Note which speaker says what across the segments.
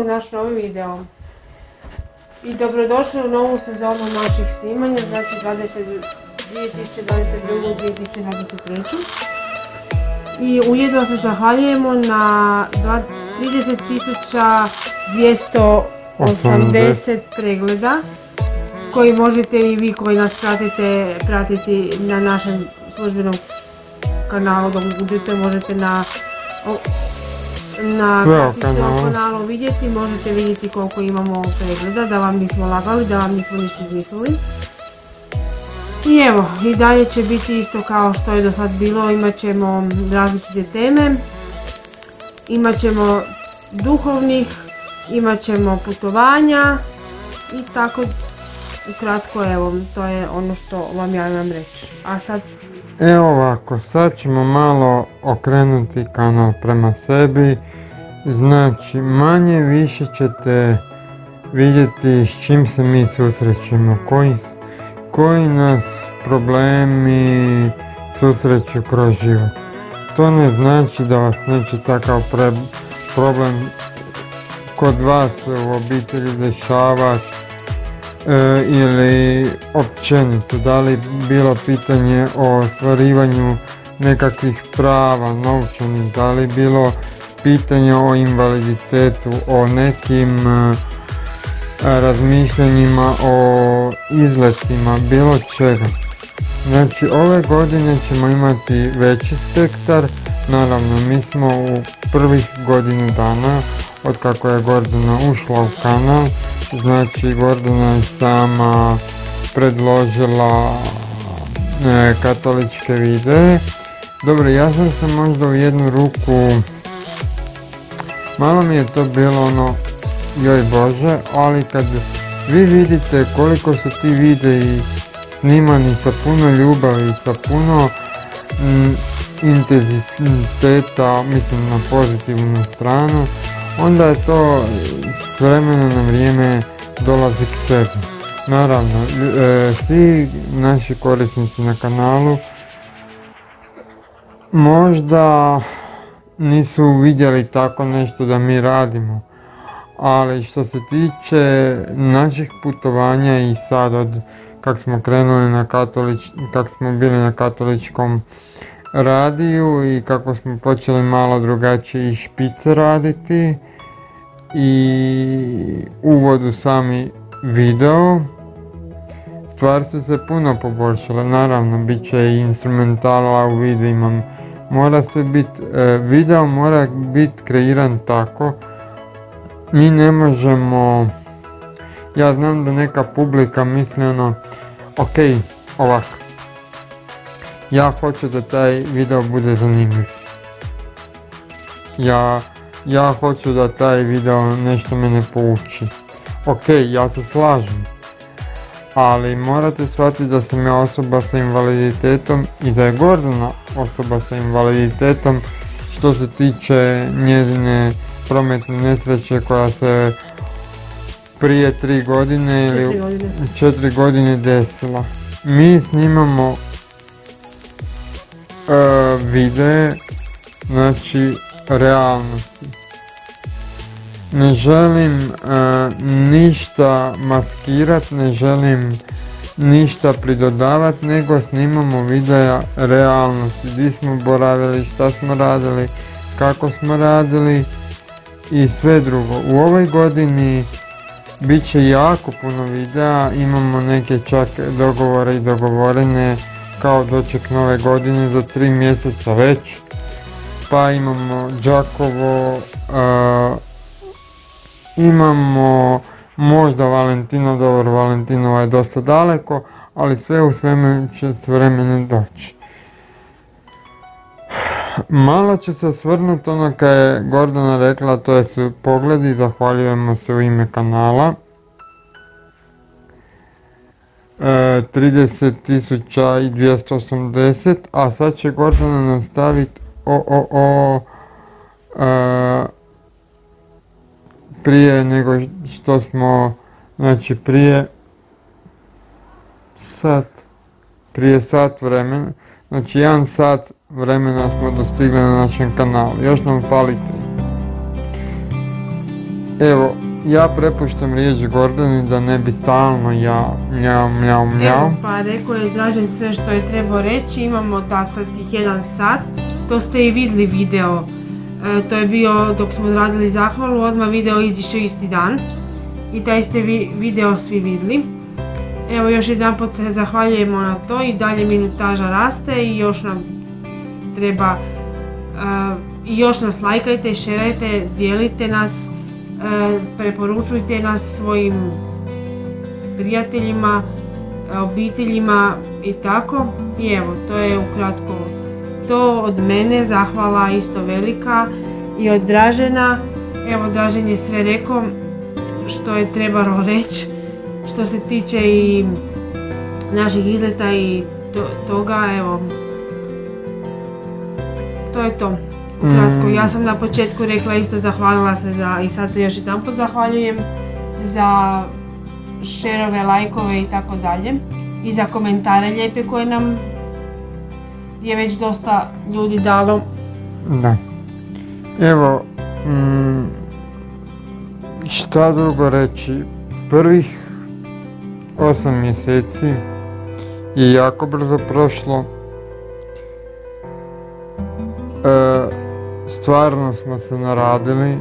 Speaker 1: U naš novi video. I dobrodošli u novu sezonu naših snimanja, znači 2022-2023. I ujedno se zahvaljujemo na 30.280 pregleda koji možete i vi koji nas pratite pratiti na našem službenom kanalu dok uđete možete na na kanalu. vidjeti, možete vidjeti koliko imamo pregleda, da vam nismo lagali, da vam nismo ništa izmislili. I evo, i dalje će biti isto kao što je do sad bilo, imat ćemo različite teme, imat ćemo duhovnih, imat ćemo putovanja i tako ukratko evo, to je ono što vam ja imam reći. A sad
Speaker 2: Evo ovako, sad ćemo malo okrenuti kanal prema sebi. Znači, manje više ćete vidjeti s čim se mi susrećemo, koji, koji nas problemi susreću kroz život. To ne znači da vas neće takav problem kod vas u obitelji dešavati E, ili općenito, da li bilo pitanje o ostvarivanju nekakvih prava novčanih, da li bilo pitanje o invaliditetu, o nekim e, razmišljanjima o izletima, bilo čega. Znači ove godine ćemo imati veći spektar, naravno mi smo u prvih godinu dana od kako je Gordana ušla u kanal Znači Gordana je sama predložila e, katoličke videe. Dobro, ja sam se možda u jednu ruku, malo mi je to bilo ono, joj bože, ali kad vi vidite koliko su ti videi snimani sa puno ljubavi, sa puno mm, intenziteta, mislim na pozitivnu stranu, onda je to s vremena na vrijeme dolazi k sebi. Naravno, e, svi naši korisnici na kanalu možda nisu vidjeli tako nešto da mi radimo, ali što se tiče naših putovanja i sad od kak smo krenuli na katolič, kak smo bili na katoličkom radiju i kako smo počeli malo drugačije i špice raditi, i uvodu sami video. Stvari su se puno poboljšale, naravno bit će i instrumentala u videima. Mora sve biti, e, video mora biti kreiran tako. Mi ne možemo, ja znam da neka publika misli ono, ok, ovako. Ja hoću da taj video bude zanimljiv. Ja ja hoću da taj video nešto mene pouči. Ok, ja se slažem. Ali morate shvatiti da sam ja osoba sa invaliditetom i da je Gordana osoba sa invaliditetom što se tiče njezine prometne nesreće koja se prije tri godine ili četiri godine desila. Mi snimamo uh, videe, znači realnosti. Ne želim e, ništa maskirat, ne želim ništa pridodavat, nego snimamo videa realnosti, gdje smo boravili, šta smo radili, kako smo radili i sve drugo. U ovoj godini bit će jako puno videa, imamo neke čak dogovore i dogovorene kao doček nove godine za tri mjeseca već pa imamo Đakovo, imamo možda Valentino, dobro Valentinova je dosta daleko, ali sve u svemu će s vremenom doći. Malo ću se osvrnuti ono kad je Gordana rekla, to je su pogledi, zahvaljujemo se u ime kanala. 30.280, a sad će Gordana nastaviti o, o, o, prije nego što smo, znači prije sat, prije sat vremena, znači jedan sat vremena smo dostigli na našem kanalu, još nam fali tri. Evo, ja prepuštam riječ Gordani da ne bi stalno ja mljao, mljao, mljao.
Speaker 1: Evo pa rekao je Dražen sve što je trebao reći, imamo dakle tih jedan sat, to ste i vidjeli video, e, to je bio dok smo radili zahvalu, odmah video izišao isti dan. I taj ste vi, video svi vidjeli. Evo još jedan pot se zahvaljujemo na to i dalje minutaža raste i još nam treba, e, i još nas lajkajte, šerajte, dijelite nas, preporučujte nas svojim prijateljima, obiteljima i tako. I evo, to je ukratko to od mene, zahvala isto velika i od Dražena. Evo, Dražen je sve rekao što je trebalo reći. Što se tiče i naših izleta i toga, evo, to je to. Kratko, ja sam na početku rekla isto zahvalila se za, i sad se još i tamo zahvaljujem za šerove, lajkove i tako dalje. I za komentare lijepe koje nam je već dosta ljudi dalo.
Speaker 2: Da. Evo, mm, šta drugo reći, prvih osam mjeseci je jako brzo prošlo. E, stvarno smo se naradili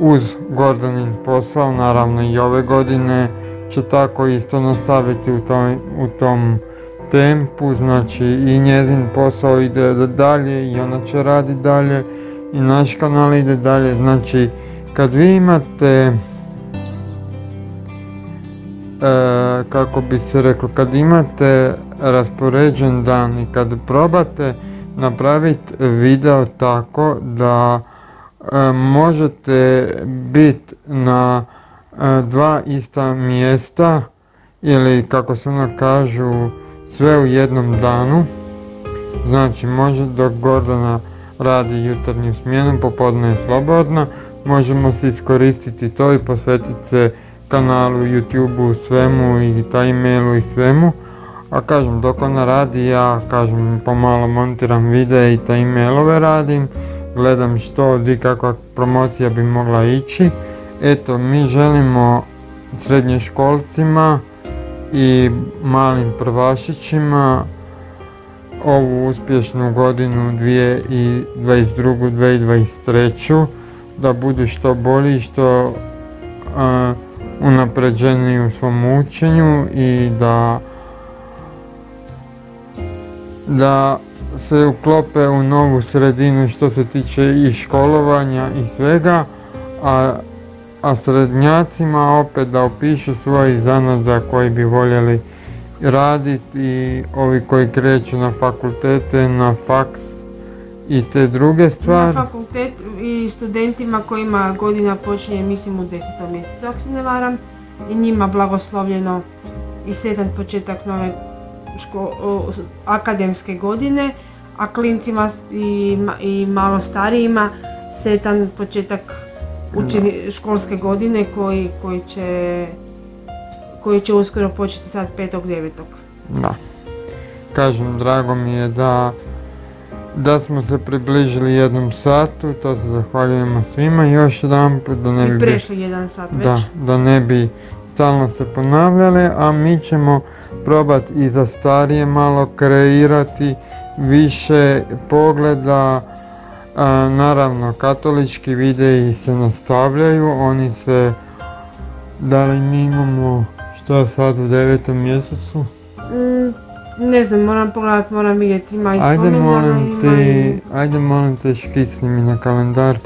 Speaker 2: uz Gordanin posao, naravno i ove godine će tako isto nastaviti u tom, u tom tempu, znači i njezin posao ide dalje i ona će raditi dalje i naš kanal ide dalje, znači kad vi imate e, kako bi se reklo, kad imate raspoređen dan i kad probate napraviti video tako da e, možete biti na e, dva ista mjesta ili kako se ono kažu sve u jednom danu. Znači može dok Gordana radi jutarnju smjenu, popodne je slobodna, možemo se iskoristiti to i posvetiti se kanalu, youtube svemu i taj emailu i svemu. A kažem, dok ona radi, ja kažem, pomalo montiram videe i taj emailove radim, gledam što, di kakva promocija bi mogla ići. Eto, mi želimo srednjoškolcima i malim prvašićima ovu uspješnu godinu 2022-2023 da budu što bolji, što uh, unapređeniji u svom učenju i da da se uklope u novu sredinu što se tiče i školovanja i svega, a, a srednjacima opet da opišu svoj zanat za koji bi voljeli raditi i ovi koji kreću na fakultete, na faks i te druge stvari.
Speaker 1: Na fakultet i studentima kojima godina počinje mislim u 10. mjesecu ako se ne varam i njima blagoslovljeno i sretan početak nove akademske godine, a klincima i, i malo starijima sretan početak učini, školske godine koji, koji, će, koji će uskoro početi sad 5.9.
Speaker 2: Da. Kažem, drago mi je da da smo se približili jednom satu, to se zahvaljujemo svima još jedan put da ne bi...
Speaker 1: prešli jedan sat već.
Speaker 2: Da, da ne bi stalno se ponavljali, a mi ćemo probati i za starije malo kreirati više pogleda. naravno, katolički videi se nastavljaju, oni se, da li mi imamo šta sad u devetom mjesecu?
Speaker 1: Mm, ne znam, moram pogledat, moram vidjeti, ima
Speaker 2: Ajde molim te, ajde molim te škicni mi na kalendar.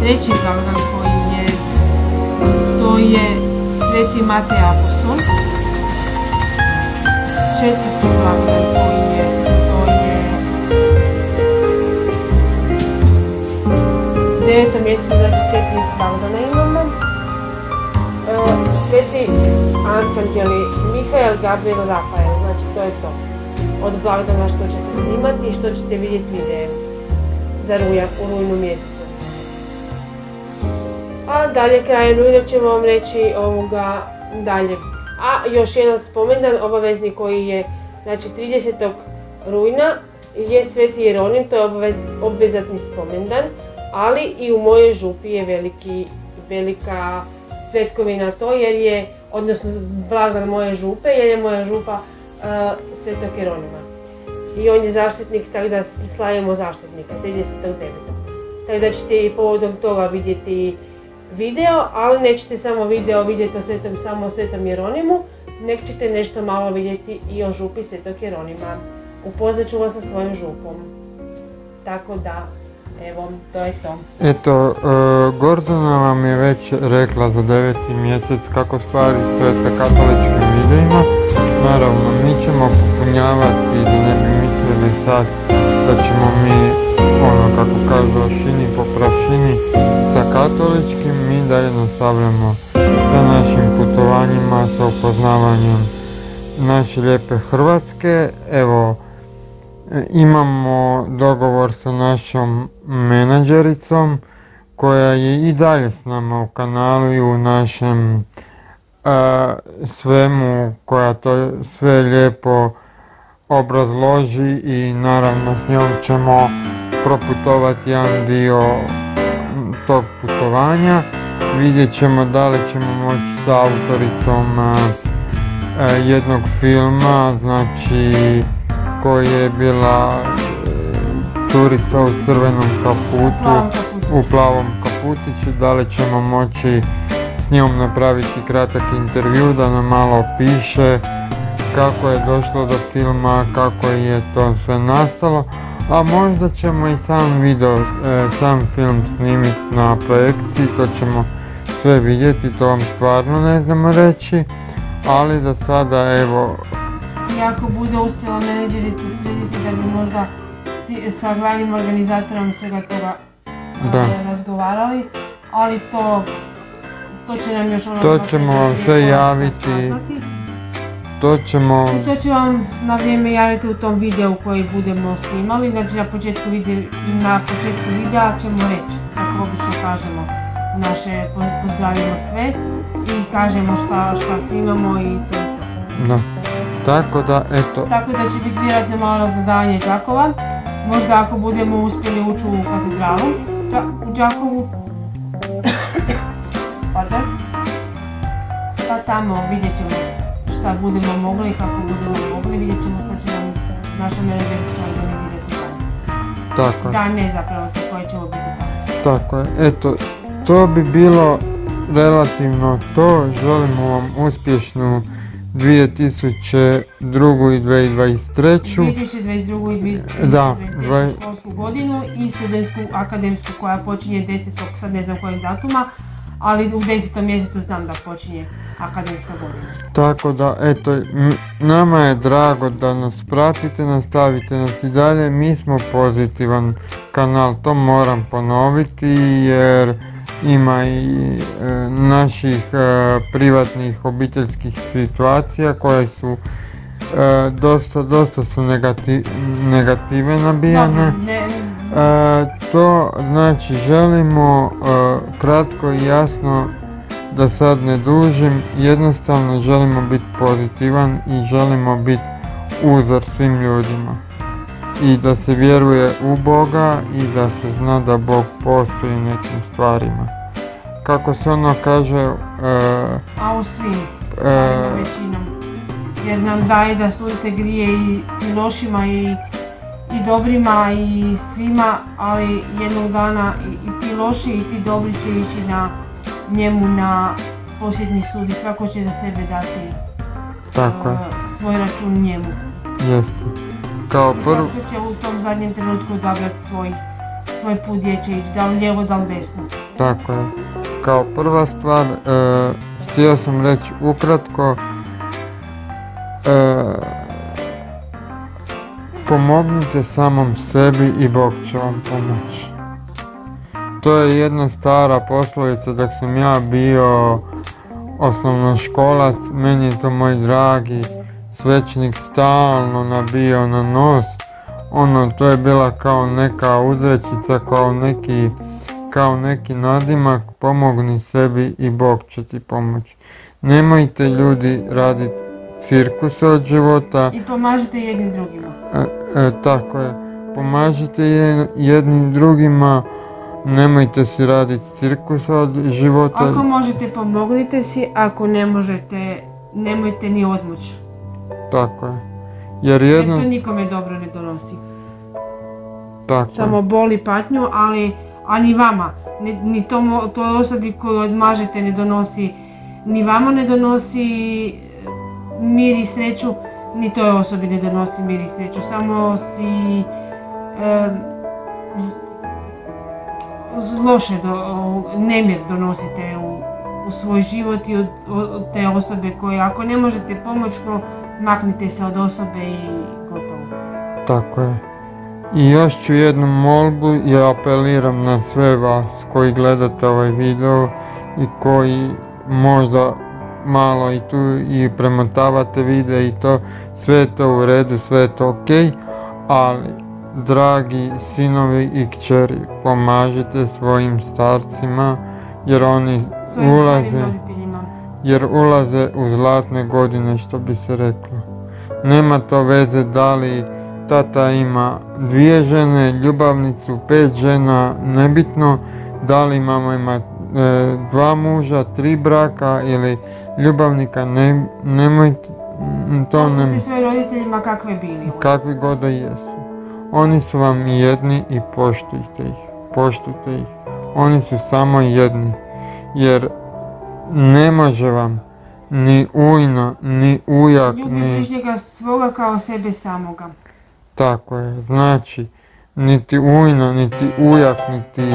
Speaker 1: Treći blagdan koji je, to je Sveti Matej Apostol. Četvrti blagdan koji je, to je devetom mjesecu, znači četiri blagdana imamo. E, Sveti Arkanđeli Mihael, Gabriel, Rafael, znači to je to. Od blagdana što će se snimati i što ćete vidjeti videe za ruja, u rujnu mjesecu. A dalje krajem rujna ćemo vam reći ovoga dalje. A još jedan spomendan obavezni koji je znači 30. rujna je Sveti Jeronim, to je obvezatni spomendan. ali i u mojoj župi je veliki, velika svetkovina to jer je, odnosno blagdan moje župe jer je moja župa uh, Svetog Jeronima. I on je zaštitnik, tako da slavimo zaštitnika, 39. Tako da ćete i povodom toga vidjeti video, ali nećete samo video vidjeti o svetom, samo o svetom Jeronimu, nek ćete nešto malo vidjeti i o župi svetog Jeronima. Upoznat ću vas sa svojom župom. Tako da, evo, to je to.
Speaker 2: Eto, e, Gordana vam je već rekla za deveti mjesec kako stvari stoje sa katoličkim videima. Naravno, mi ćemo popunjavati, da ne bi mislili sad da ćemo mi, ono kako kažu, ošini po prašini sa katoličkim, mi dalje nastavljamo sa našim putovanjima, sa upoznavanjem naše lijepe Hrvatske. Evo, E, imamo dogovor sa našom menadžericom koja je i dalje s nama u kanalu i u našem e, svemu koja to sve lijepo obrazloži i naravno s njom ćemo proputovati jedan dio tog putovanja. Vidjet ćemo da li ćemo moći sa autoricom e, jednog filma, znači koji je bila e, curica u crvenom kaputu, u plavom kaputiću, da li ćemo moći s njom napraviti kratak intervju da nam malo piše kako je došlo do filma, kako je to sve nastalo, a možda ćemo i sam video, e, sam film snimiti na projekciji, to ćemo sve vidjeti, to vam stvarno ne znamo reći, ali da sada evo
Speaker 1: i ako bude uspjela menedžerica srediti da bi možda sa glavnim organizatorom svega toga razgovarali, ali to, to će nam još ono...
Speaker 2: To ćemo vam sve javiti. To ćemo...
Speaker 1: I to će vam na vrijeme javiti u tom videu koji budemo snimali, znači na početku, na početku videa ćemo reći, kako obično kažemo, naše pozdravimo sve i kažemo šta, šta snimamo i to je to.
Speaker 2: Da. Tako da, eto.
Speaker 1: Tako da će biti vjerojatno malo razgledanje Đakova. Možda ako budemo uspjeli ući u katedralu u Đakovu. Pardon. Pa tamo vidjet ćemo šta budemo mogli i kako budemo mogli. Vidjet ćemo šta će nam naša menedžerica organizirati.
Speaker 2: Tako je.
Speaker 1: Da, ne zapravo, koje ćemo biti
Speaker 2: tamo. Tako je. Eto, to bi bilo relativno to. Želimo vam uspješnu 2002. i 2023.
Speaker 1: 2022. i 2023. školsku godinu i studentsku akademsku koja počinje 10. sad ne znam kojeg datuma, ali u 10. mjesecu znam da počinje akademska godina.
Speaker 2: Tako da, eto, nama je drago da nas pratite, nastavite nas i dalje. Mi smo pozitivan kanal, to moram ponoviti jer ima i e, naših e, privatnih obiteljskih situacija koje su e, dosta, dosta su negative nabijane. To znači želimo kratko i jasno da sad ne dužim, jednostavno želimo biti pozitivan i želimo biti uzor svim ljudima i da se vjeruje u Boga i da se zna da Bog postoji nekim stvarima. Kako se ono kaže... E,
Speaker 1: A u svim e, većinom. Jer nam daje da sunce grije i, lošima i, i dobrima i svima, ali jednog dana i, ti loši i ti dobri će ići na njemu na posljednji sud i svako će za sebe dati
Speaker 2: Tako
Speaker 1: e, svoj račun njemu.
Speaker 2: Jeste kao prvo...
Speaker 1: će u tom zadnjem trenutku odabrati svoj, svoj put gdje će ići, da li lijevo, da li desno.
Speaker 2: Tako je. Kao prva stvar, e, htio sam reći ukratko, e, pomognite samom sebi i Bog će vam pomoći. To je jedna stara poslovica dok sam ja bio osnovnoškolac, meni je to moj dragi svećnik stalno nabio na nos. Ono, to je bila kao neka uzrečica, kao neki, kao neki nadimak, pomogni sebi i Bog će ti pomoći. Nemojte ljudi raditi cirkuse od života.
Speaker 1: I pomažite jednim drugima.
Speaker 2: E, e, tako je. Pomažite jednim drugima Nemojte si raditi cirkus od života.
Speaker 1: Ako možete pomognite si, ako ne možete, nemojte ni odmoć.
Speaker 2: Tako je. Jer
Speaker 1: Jer
Speaker 2: jedno...
Speaker 1: to nikome dobro ne donosi.
Speaker 2: Tako je.
Speaker 1: Samo boli patnju, ali a ni vama. Ni, ni tomu- toj osobi koju odmažete ne donosi, ni vama ne donosi e, mir i sreću, ni toj osobi ne donosi mir i sreću. Samo si loše nemir donosite u, svoj život i od, od te osobe koje ako ne možete pomoći, maknite se od osobe i gotovo.
Speaker 2: Tako je. I još ću jednu molbu i apeliram na sve vas koji gledate ovaj video i koji možda malo i tu i premotavate video i to, sve je to u redu, sve je to ok, ali dragi sinovi i kćeri, pomažite svojim starcima jer oni
Speaker 1: Svojim
Speaker 2: ulaze, jer ulaze u zlatne godine što bi se reklo. Nema to veze da li tata ima dvije žene, ljubavnicu, pet žena, nebitno da li mama ima e, dva muža, tri braka ili ljubavnika, ne, nemojte, to ne,
Speaker 1: Poštujte svojim roditeljima kakve bili.
Speaker 2: kakvi god da jesu. Oni su vam jedni i poštujte ih, poštujte ih. Oni su samo jedni, jer ne može vam ni ujna, ni ujak,
Speaker 1: Ljubi
Speaker 2: ni...
Speaker 1: bližnjega svoga kao sebe samoga.
Speaker 2: Tako je, znači, niti ujna, niti ujak, niti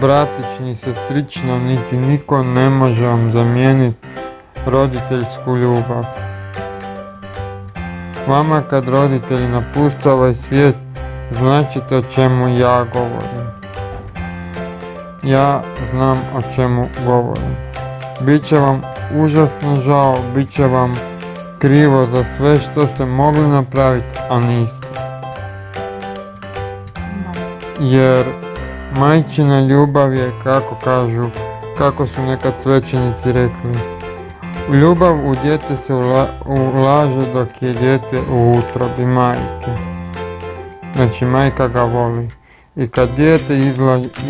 Speaker 2: bratić, ni sestrična, niti niko ne može vam zamijeniti roditeljsku ljubav. Vama kad roditelji napuste ovaj svijet, značite o čemu ja govorim. Ja znam o čemu govorim. Biće vam užasno žao, bit će vam krivo za sve što ste mogli napraviti, a niste. Jer majčina ljubav je, kako kažu, kako su nekad svećenici rekli, ljubav u dijete se ula- ulaže dok je dijete u utrobi majke. Znači majka ga voli. I kad dijete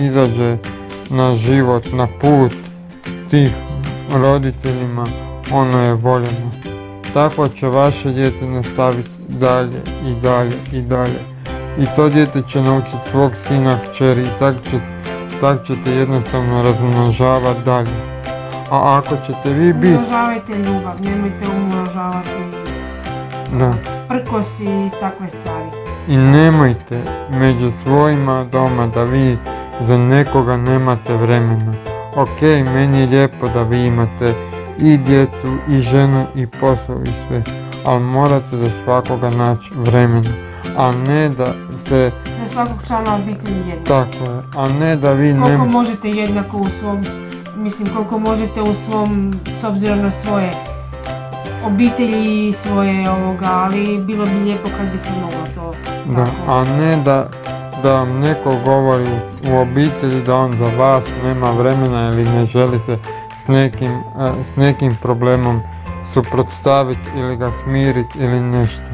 Speaker 2: izađe na život, na put tih roditeljima, ono je voljeno. Tako će vaše dijete nastaviti dalje i dalje i dalje i to dijete će naučiti svog sina, kćeri i tak, će, tak ćete jednostavno razmnožavati dalje. A ako ćete vi biti,
Speaker 1: Umnožavajte ljubav, nemojte umnožavati
Speaker 2: da,
Speaker 1: prkos i takve stvari.
Speaker 2: i nemojte među svojima doma da vi za nekoga nemate vremena. Ok, meni je lijepo da vi imate i djecu, i ženu, i posao i sve, ali morate za svakoga naći vremena, a ne da se,
Speaker 1: Za svakog člana obitelji jednako.
Speaker 2: tako je, a ne da vi ne...
Speaker 1: Koliko možete jednako u svom, mislim koliko možete u svom, s obzirom na svoje obitelji i svoje ovoga, ali bilo bi lijepo kad bi se moglo to
Speaker 2: Da,
Speaker 1: tako.
Speaker 2: a ne da, da vam neko govori u obitelji da on za vas nema vremena ili ne želi se s nekim, e, s nekim problemom suprotstaviti ili ga smiriti ili nešto.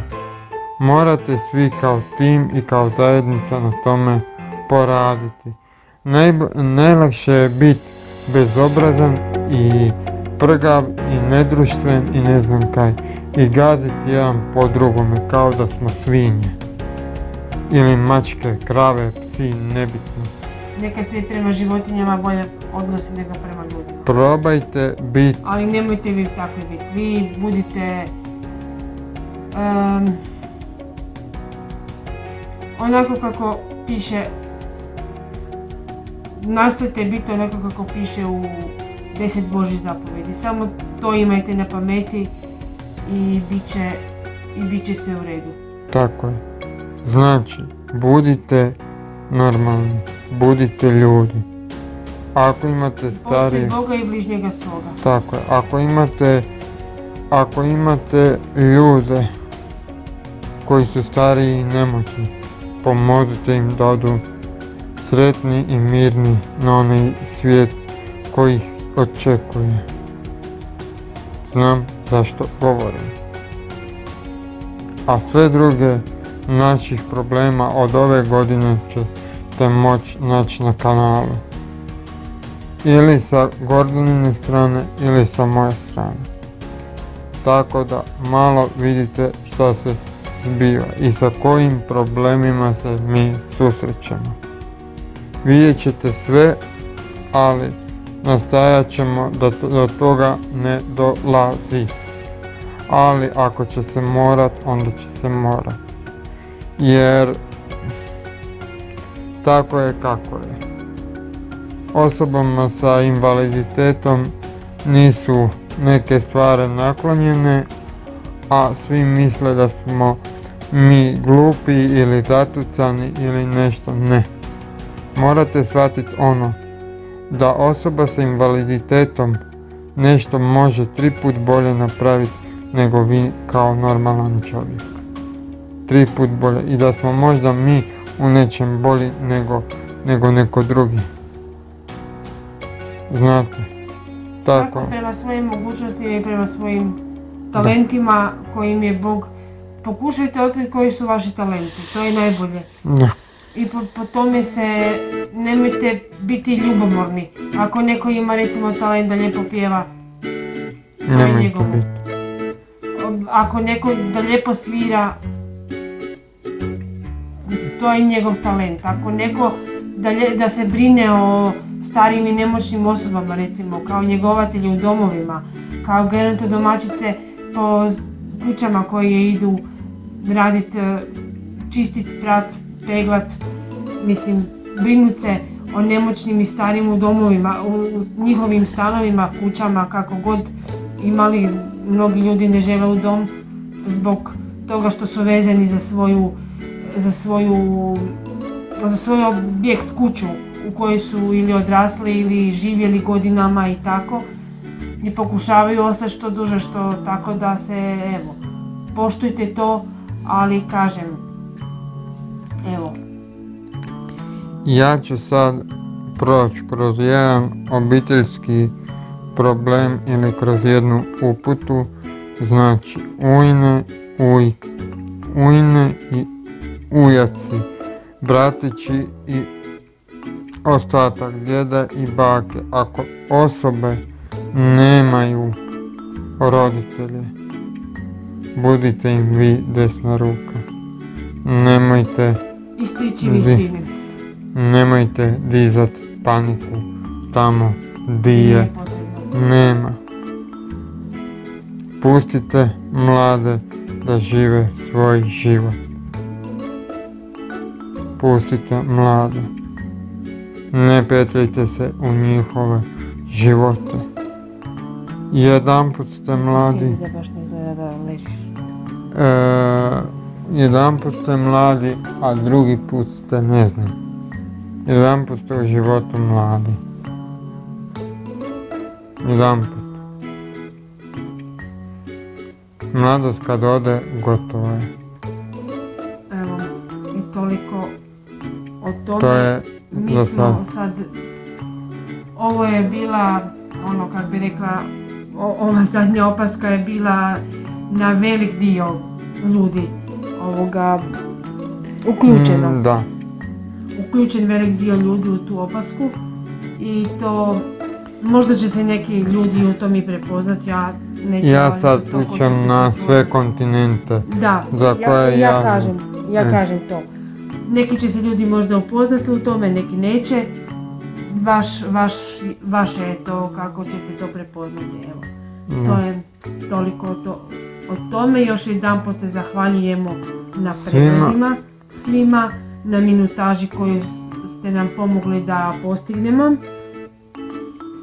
Speaker 2: Morate svi kao tim i kao zajednica na tome poraditi. Najb- najlakše je biti bezobrazan i prgav i nedruštven i ne znam kaj i gaziti jedan po drugome kao da smo svinje ili mačke, krave, psi, nebitno.
Speaker 1: Nekad se prema životinjama bolje odnosi nego prema ljudima.
Speaker 2: Probajte biti,
Speaker 1: Ali nemojte vi takvi biti. Vi budite em, onako kako piše nastojte biti onako kako piše u deset Božih zapovjedi. Samo to imajte na pameti i bit će, i bit će sve u redu.
Speaker 2: tako je. Znači, budite normalni, budite ljudi. Ako imate
Speaker 1: Postoji
Speaker 2: starije,
Speaker 1: Boga i bližnjega svoga.
Speaker 2: tako je, ako imate, ako imate ljude koji su stariji i nemoćni, pomozite im da odu sretni i mirni na onaj svijet koji ih očekuje. Znam zašto govorim. A sve druge naših problema od ove godine će ćete moći naći na kanalu. Ili sa Gordonine strane ili sa moje strane. Tako da malo vidite što se zbiva i sa kojim problemima se mi susrećemo. Vidjet ćete sve, ali nastajat ćemo da do toga ne dolazi. Ali ako će se morat, onda će se morat. Jer tako je kako je. Osobama sa invaliditetom nisu neke stvari naklonjene, a svi misle da smo mi glupi ili zatucani ili nešto ne. Morate shvatiti ono, da osoba sa invaliditetom nešto može tri put bolje napraviti nego vi kao normalan čovjek. Tri put bolje i da smo možda mi u nečem bolji nego, nego neko drugi. Znate, tako.
Speaker 1: prema svojim mogućnostima i prema svojim talentima kojim je Bog. Pokušajte otkriti koji su vaši talenti, to je najbolje.
Speaker 2: Da.
Speaker 1: I po, po tome se nemojte biti ljubomorni. Ako neko ima recimo talent da lijepo pjeva,
Speaker 2: Nemojte biti.
Speaker 1: Ako neko da lijepo svira, to je njegov talent. Ako neko da, da se brine o starim i nemoćnim osobama, recimo, kao njegovatelji u domovima, kao gledate domaćice po kućama koje idu raditi, čistit, prat, peglat, mislim, brinut se o nemoćnim i starim u domovima, u, njihovim stanovima, kućama, kako god. Imali, mnogi ljudi ne žele u dom zbog toga što su vezani za svoju, za svoju, za svoj objekt, kuću u kojoj su ili odrasli ili živjeli godinama i tako. I pokušavaju ostati što duže što tako da se evo poštujte to ali kažem evo
Speaker 2: ja ću sad proći kroz jedan obiteljski problem ili kroz jednu uputu znači ujne, ujk, ujne i ujaci, bratići i ostatak djeda i bake. Ako osobe nemaju roditelje, budite im vi desna ruka. Nemojte
Speaker 1: Istići
Speaker 2: Nemojte dizat paniku tamo di je nema. Pustite mlade da žive svoj život. Pustite mlade. Ne petljajte se u njihove živote. Jedan put ste mladi. E, jedan put ste mladi, a drugi put ste ne znam. Jedan put ste u životu mladi. Jedan put. Mladost kad ode, gotovo je.
Speaker 1: Evo, i toliko o tome.
Speaker 2: To je
Speaker 1: mi smo sad, ovo je bila, ono kak bi rekla, ova zadnja opaska je bila na velik dio ljudi ovoga uključeno.
Speaker 2: Mm, da.
Speaker 1: Uključen velik dio ljudi u tu opasku i to možda će se neki ljudi u tom i prepoznati, ja neću...
Speaker 2: Ja sad pričam na sve kontinente.
Speaker 1: Da,
Speaker 2: za koje
Speaker 1: ja, ja, kažem, ja e. kažem to. Neki će se ljudi možda upoznati u tome, neki neće. Vaš, vaš, vaše je to kako ćete to prepoznati. Evo. To je toliko to, o tome. Još jedan pot se zahvaljujemo na prevodima svima, na minutaži koju ste nam pomogli da postignemo.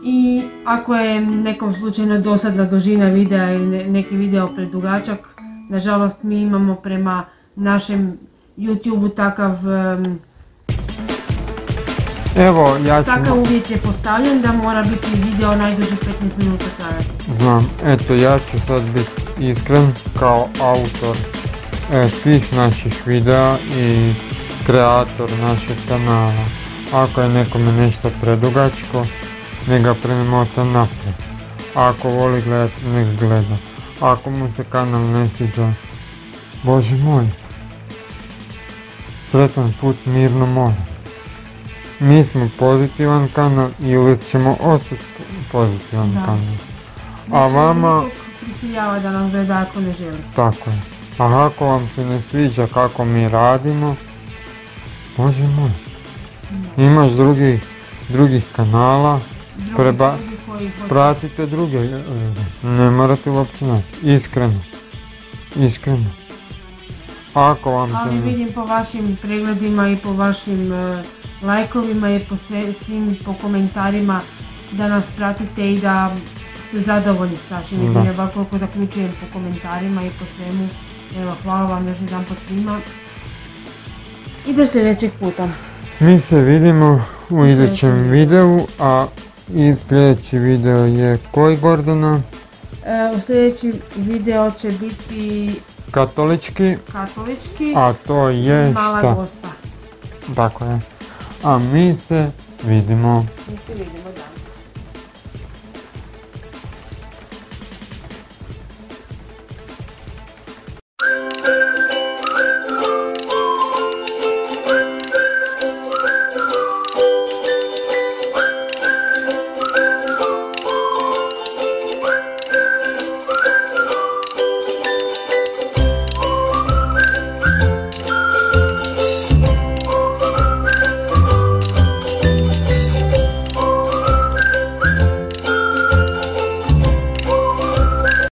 Speaker 1: I ako je nekom slučajno dosadna dužina videa ili neki video predugačak, nažalost mi imamo prema našem YouTube-u takav
Speaker 2: Evo, ja ću...
Speaker 1: Takav uvjet je postavljen da mora biti video najduži 15 minuta trajati.
Speaker 2: Znam, eto ja ću sad biti iskren kao autor e, svih naših videa i kreator našeg kanala. Ako je nekome nešto predugačko, ne ga premota naprijed. Ako voli gledat, nek gleda. Ako mu se kanal ne sviđa, Bože moj, sretan put, mirno more. Mi smo pozitivan kanal i uvijek ćemo ostati pozitivan
Speaker 1: Da.
Speaker 2: kanal.
Speaker 1: Nećemo
Speaker 2: vama-
Speaker 1: nikog prisiljavati da nam gleda ako ne želi.
Speaker 2: Tako je. A ako vam se ne sviđa kako mi radimo, Bože moj. Imaš drugih, drugih kanala,
Speaker 1: Drugi
Speaker 2: Preba-
Speaker 1: hoće-
Speaker 2: pratite druge ljude. Ne morate uopće naći. Iskreno. Iskreno. Ako vam se...
Speaker 1: Ali vidim po vašim pregledima i po vašim e, lajkovima i po sve, svim po komentarima da nas pratite i da zadovoljni s našim
Speaker 2: Da.
Speaker 1: koliko zaključujem po komentarima i po svemu. Evo, hvala vam još jedan pot svima. I do sljedećeg puta.
Speaker 2: Mi se vidimo u idućem videu, a i sljedeći video je koji Gordana?
Speaker 1: E, u sljedeći video će biti
Speaker 2: Katolički,
Speaker 1: katolički
Speaker 2: a to je
Speaker 1: mala
Speaker 2: šta?
Speaker 1: gosta.
Speaker 2: Tako je. A mi se vidimo.
Speaker 1: Mi se vidimo.